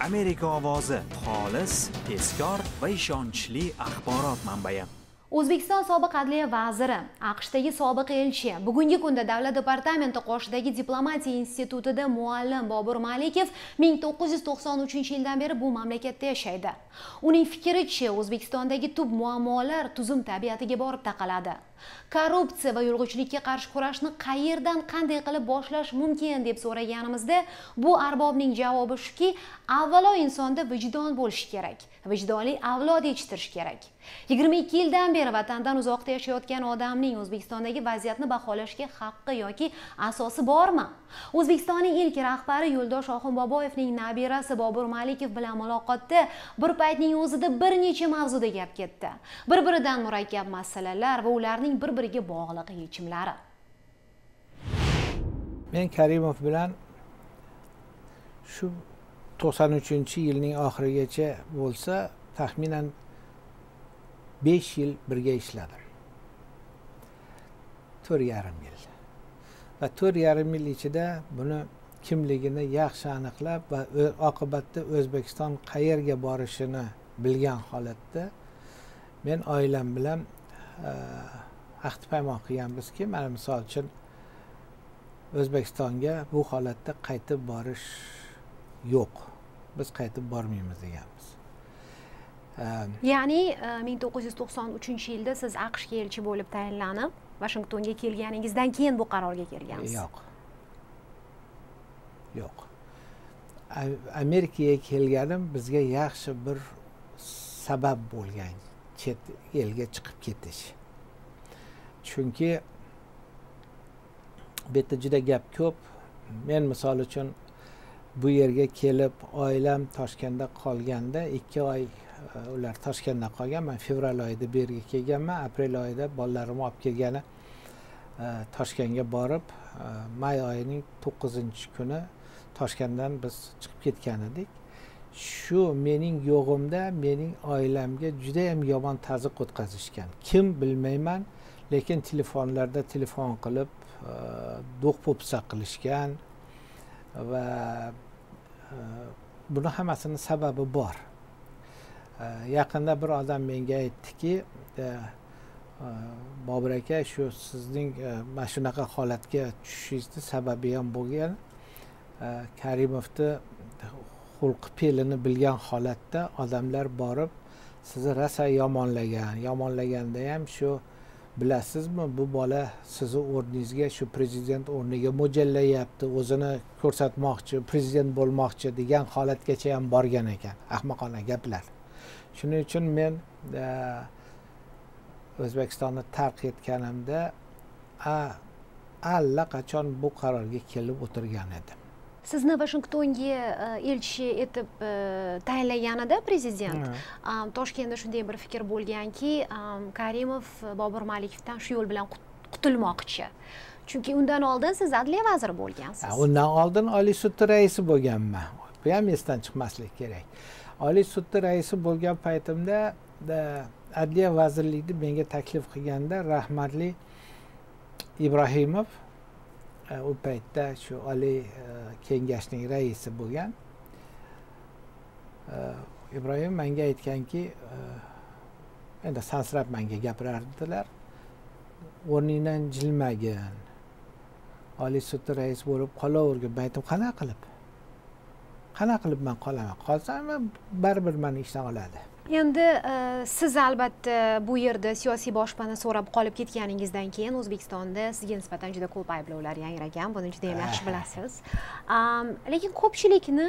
amerika ovozi xolis tezkor va ishonchli axborot manbai o'zbekiston sobiq adliya vaziri aqshdagi sobiq elchi bugungi kunda davlat departamenti qoshidagi diplomatiya institutida muallim bobur malikov 1993 yildan beri bu mamlakatda yashaydi. Uning fikricha o'zbekistondagi tub muammolar tuzum tabiatiga borib taqaladi. Korrupsiya va yo'lg'uchilikka qarshi kurashni qayerdan qanday qilib boshlash mumkin deb so'raganimizda bu arbobning javobi shuki avvalo insonda vijdon bo'lishi kerak. Vijdonli avlod yetishtirish kerak. Yigirma ikki yildan beri vatandan uzoqda yashayotgan odamning o'zbekistondagi vaziyatni baholashga haqqi yoki asosi bormi? O'zbekistonning ilk rahbari yo'ldosh oxunboboyevning nabirasi bobur malikov bilan muloqotda bir paytning o'zida bir necha mavzuda gap ketdi. Bir biridan murakkab masalalar va ularning bir biriga bog'liq yechimlari. Men karimov bilan shu to'qson uchinchi yilning oxirigacha bo'lsa taxminan besh yil birga ishladim. To'rt yarim yil. Va to'rt yarim yil ichida buni kimligini yaxshi aniqlab va oqibatda o'zbekiston qayerga borishini bilgan holatda men oilam bilan e, ahd paymon qilganmizki mana misol uchun o'zbekistonga bu holatda qaytib borish yo'q. Biz qaytib bormaymiz deganmiz ya'ni e, ming to'qqiz yuz to'qson uchinchi yilda siz aqshga elchi bo'lib tayinlanib vashingtonga kelganingizdan keyin bu qarorga kelgansiz? Yo'q. Yo'q. Amerikaga kelganim bizga yaxshi bir sabab bo'lgan chet elga chiqib ketish. Chunki bu yerda juda gap ko'p. Men misol uchun bu yerga kelib oilam toshkentda qolganda ikki oy e, ular toshkentda qolgan. Man fevral oyida bu yerga kelganman. Aprel oyida bolalarimni olib kelgani e, toshkentga borib e, may oyining to'qqizinchi kuni toshkentdan biz chiqib ketgan edik. Shu mening yo'g'imda mening oilamga judayam yomon tazyiq o'tkazishgan. Kim bilmayman lekin telefonlarda telefon qilib do'q po'pisa qilishgan va buni hammasini sababi bor. Yaqinda bir odam menga aytdiki e, e, bobur aka shu sizning e, mana shunaqa holatga tushishingizni sababi ham bo'lgan. Karimovni xulqi fe'lini bilgan holatda odamlar borib sizni rosa yomonlagan. Yomonlaganda ham shu bilasizmi bu bola sizni o'rningizga shu prezident o'rniga mo'ljallayapti o'zini ko'rsatmoqchi prezident bo'lmoqchi degan holatgacha ham borgan ekan. Ahmoqona gaplar. Shuning uchun men e, o'zbekistonni tark etganimda allaqachon bu qarorga kelib o'tirgan edim. Sizni vashingtonga elchi etib tayinlaganida prezident toshkentda shunday bir fikr bo'lganki karimov bobur malikovdan shu yo'l bilan qutulmoqchi chunki undan oldin siz adliya vaziri bo'lgansiz undan oldin oliy sudni raisi bo'lganman bu ham esdan chiqmaslik kerak oliy sudni raisi bo'lgan paytimda adliya vazirligini menga taklif qilganda rahmatli ibrohimov u paytda shu oliy e, kengashning raisi bo'lgan. Ibrohim manga aytganki e, endi sansirab manga gapirardilar. O'rningdan jilmagin. Oliy sudni raisi bo'lib qolavergin. Man aytdim qanaqa qilib? Qanaqa qilib man qolaman? Qolsam baribir mani ishdan oladi. Endi e, siz albatta bu yerda siyosiy boshpana so'rab qolib ketganingizdan keyin o'zbekistonda sizga nisbatan juda ko'p ayblovlar yangragan buni juda yam yaxshi bilasiz. Lekin ko'pchilikni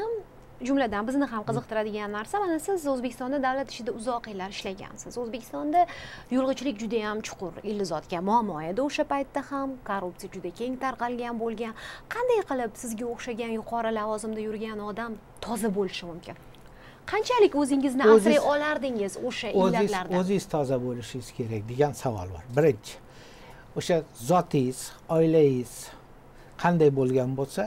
jumladan bizni ham qiziqtiradigan narsa mana siz o'zbekistonda davlat ishida uzoq yillar ishlagansiz. O'zbekistonda yo'lg'ichilik juda yam chuqur illizotga muammo edi o'sha paytda ham korrupsiya juda keng tarqalgan bo'lgan. Qanday qilib sizga o'xshagan yuqori lavozimda yurgan odam toza bo'lishi mumkin qanchalik o'zingizni asray olardingiz o'sha illatlardan o'zingiz toza bo'lishingiz kerak degan savol bor. Birinchi o'sha zotingiz oilangiz qanday bo'lgan bo'lsa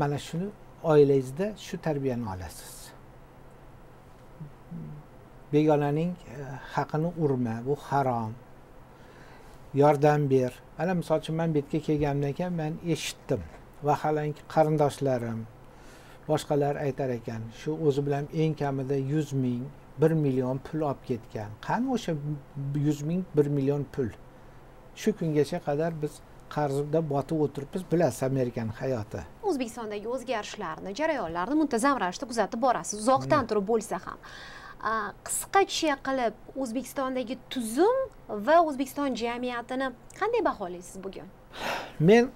mana shuni oilangizda shu tarbiyani olasiz. Begonaning e, haqini urma bu harom. Yordam ber. Mana misol uchun man bu yerga kelganimdan keyin man eshitdim vaholanki qarindoshlarim boshqalar aytar ekan shu o'zi bilan eng kamida yuz ming bir million pul olib ketgan. Qani o'sha yuz ming bir million pul? Shu kungacha qadar biz qarzda botib o'tiribmiz bilasiz amerikani hayoti. O'zbekistondagi o'zgarishlarni jarayonlarni muntazam ravishda kuzatib borasiz uzoqdan turib bo'lsa ham. Qisqacha qilib o'zbekistondagi tuzum va o'zbekiston jamiyatini qanday baholaysiz bugun? Men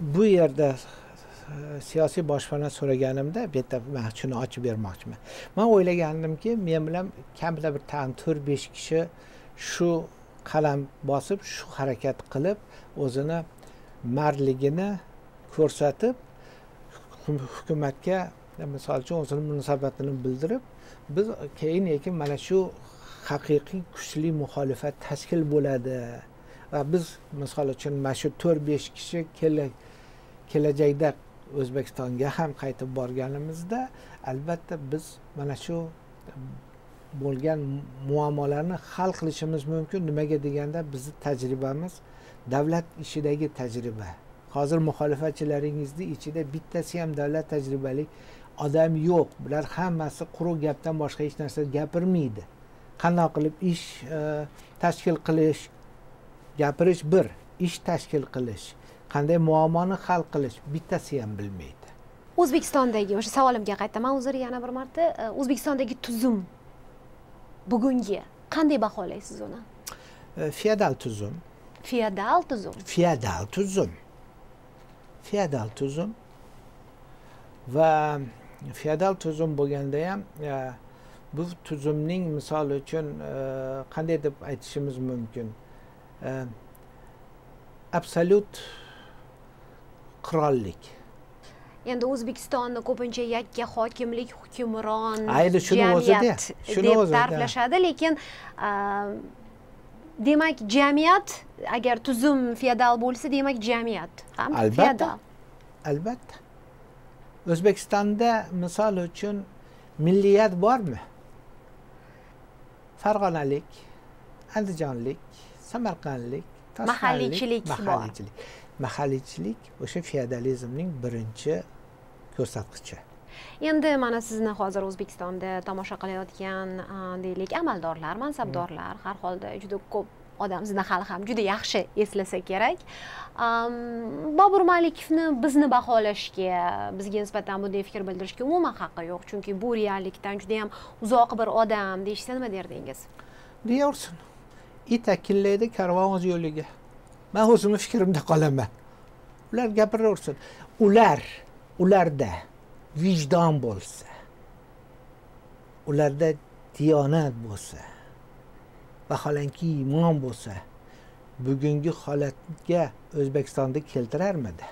bu yerda siyosiy boshpana so'raganimda bu yerda man shuni ochib bermoqchiman. Man o'ylagandimki men bilan kamida bir tag'in to'rt besh kishi shu qalam bosib shu harakat qilib o'zini mardligini ko'rsatib hukumatga misol uchun o'zini munosabatini bildirib biz keyin lekin mana shu haqiqiy kuchli muxolifat tashkil bo'ladi. Va biz misol uchun mana shu to'rt besh kishi kelajakda o'zbekistonga ham qaytib borganimizda albatta biz mana shu ehm, bo'lgan muammolarni hal qilishimiz mumkin. Nimaga deganda bizni tajribamiz davlat ishidagi tajriba. Hozir muxolifatchilaringizni ichida bittasi ham davlat tajribali odam yo'q. Bular hammasi quruq gapdan boshqa hech narsa gapirmaydi. Qandoq qilib ish e, tashkil qilish gapirish bir ish tashkil qilish. Qanday muammoni hal qilish bittasi ham bilmaydi. O'zbekistondagi o'sha savolimga qaytaman uzr yana bir marta. E, o'zbekistondagi tuzum bugungi qanday baholaysiz uni? E, feodal tuzum. Feodal tuzum. Feodal tuzum. Feodal tuzum. Va feodal tuzum bo'lganda ham e, bu tuzumning misol uchun qanday deb aytishimiz mumkin? Absolyut qirollik. Endi o'zbekistonni ko'pincha yakka hokimlik hukmron ayni shuni o'zida shuni deb ta'riflashadi lekin demak jamiyat agar tuzum feodal bo'lsa demak jamiyat ham albatta albatta. O'zbekistonda misol uchun milliyat bormi? Farg'onalik andijonlik samarqandlik mahalliychilik mahalliychilik mahalliychilik o'sha feodalizmning birinchi ko'rsatkichi. Endi mana sizni hozir o'zbekistonda tomosha qilayotgan deylik amaldorlar mansabdorlar har holda juda ko'p odam sizni hali ham juda yaxshi eslasa kerak. Bobur malikovni bizni baholashga bizga nisbatan bunday fikr bildirishga umuman haqqi yo'q chunki bu reallikdan juda yam uzoq bir odam deyishsa nima derdingiz? Deyaversin it akillaydi karvon o'z yo'liga man o'zimni fikrimda qolaman. Ular gapiraversin. Ular ularda vijdon bo'lsa ularda diyonat bo'lsa vaholanki iymon bo'lsa bugungi holatga o'zbekistonni keltirarmidi?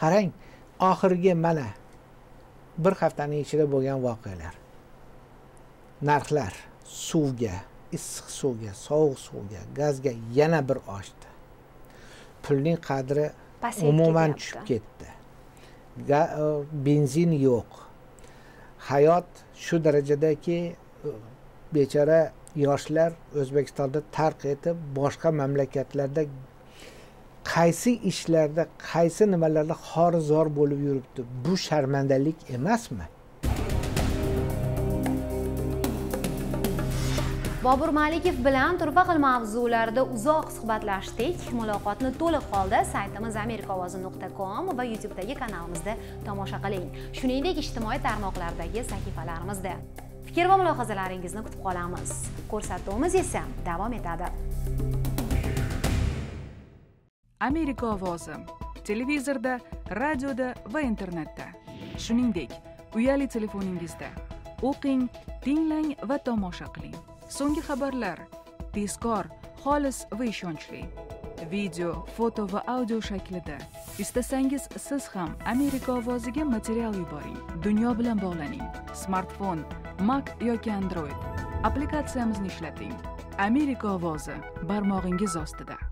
Qarang oxirgi mana bir haftaning ichida bo'lgan voqealar. Narxlar suvga issiq suvga sovuq suvga gazga yana bir oshdi. Pulning qadri umuman tushib ketdi. E, benzin yo'q. Hayot shu darajadaki bechora yoshlar o'zbekistonda tark etib boshqa mamlakatlarda qaysi ishlarda qaysi nimalarda xor zor bo'lib yuribdi? Bu sharmandalik emasmi bobur malikov bilan turfa xil mavzularda uzoq suhbatlashdik. Muloqotni to'liq holda saytimiz amerika ovozi nuqta com va youtubedagi kanalimizda tomosha qiling. Shuningdek ijtimoiy tarmoqlardagi sahifalarimizda. Fikr va mulohazalaringizni kutib qolamiz. Ko'rsatuvimiz esa davom etadi. Amerika ovozi televizorda radioda va internetda. Shuningdek uyali telefoningizda. O'qing tinglang va tomosha qiling. So'nggi xabarlar. Tezkor xolis va ishonchli. Video foto va audio shaklida. Istasangiz siz ham amerika ovoziga material yuboring. Dunyo bilan bog'laning. Smartfon mac yoki android. Applikatsiyamizni ishlating. Amerika ovozi barmog'ingiz ostida.